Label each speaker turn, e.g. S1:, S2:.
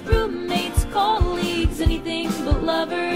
S1: roommates, colleagues, anything but lovers.